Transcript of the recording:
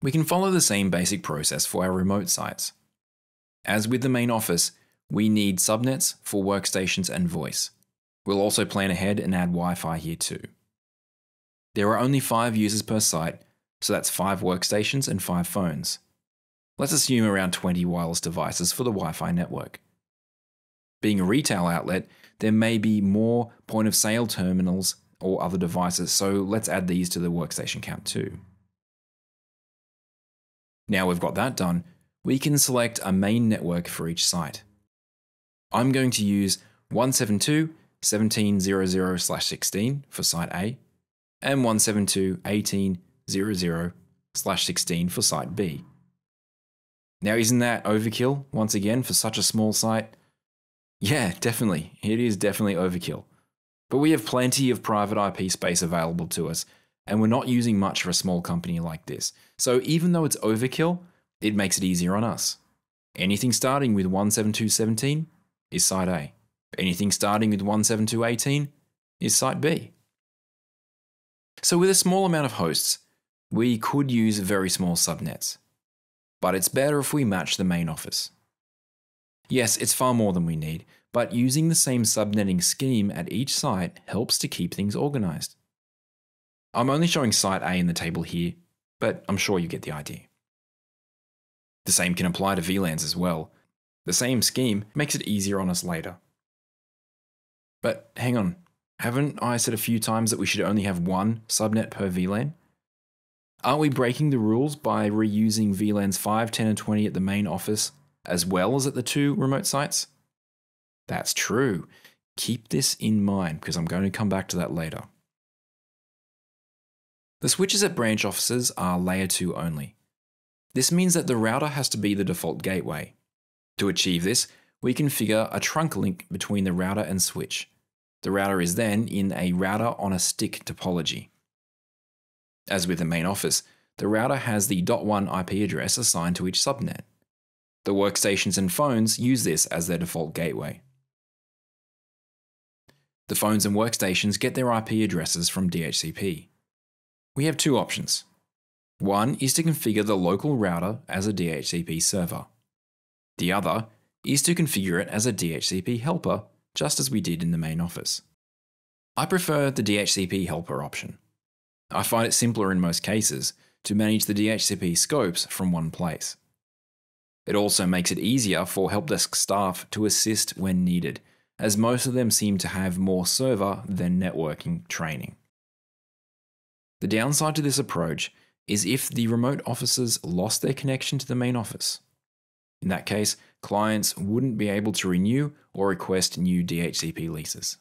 We can follow the same basic process for our remote sites. As with the main office, we need subnets for workstations and voice. We'll also plan ahead and add Wi Fi here too. There are only five users per site, so that's five workstations and five phones. Let's assume around 20 wireless devices for the Wi Fi network. Being a retail outlet, there may be more point of sale terminals or other devices, so let's add these to the workstation count too. Now we've got that done, we can select a main network for each site. I'm going to use 172.17.00/16 for site A and 172.18.00/16 for site B. Now, isn't that overkill once again for such a small site? Yeah, definitely. It is definitely overkill. But we have plenty of private IP space available to us, and we're not using much for a small company like this. So even though it's overkill, it makes it easier on us. Anything starting with 172.17 is site A. Anything starting with 172.18 is site B. So with a small amount of hosts, we could use very small subnets. But it's better if we match the main office. Yes, it's far more than we need, but using the same subnetting scheme at each site helps to keep things organized. I'm only showing site A in the table here, but I'm sure you get the idea. The same can apply to VLANs as well. The same scheme makes it easier on us later. But hang on, haven't I said a few times that we should only have one subnet per VLAN? Aren't we breaking the rules by reusing VLANs 5, 10, and 20 at the main office as well as at the two remote sites? That's true. Keep this in mind because I'm going to come back to that later. The switches at branch offices are layer 2 only. This means that the router has to be the default gateway. To achieve this, we configure a trunk link between the router and switch. The router is then in a router on a stick topology. As with the main office, the router has the .1 IP address assigned to each subnet. The workstations and phones use this as their default gateway. The phones and workstations get their IP addresses from DHCP. We have two options. One is to configure the local router as a DHCP server. The other is to configure it as a DHCP helper, just as we did in the main office. I prefer the DHCP helper option. I find it simpler in most cases to manage the DHCP scopes from one place. It also makes it easier for helpdesk staff to assist when needed, as most of them seem to have more server than networking training. The downside to this approach is if the remote offices lost their connection to the main office. In that case, clients wouldn't be able to renew or request new DHCP leases.